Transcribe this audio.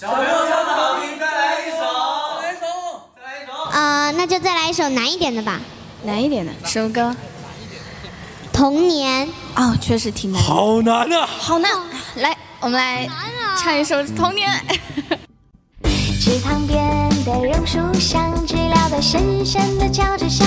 小朋友唱的好听再来一首。再来一首。再来一首呃那就再来一首难一点的吧。难一点的。什么歌。童年。哦确实挺难。好难啊。好难。来我们来唱一首童年。池塘边的榕树上知了在声声的叫着夏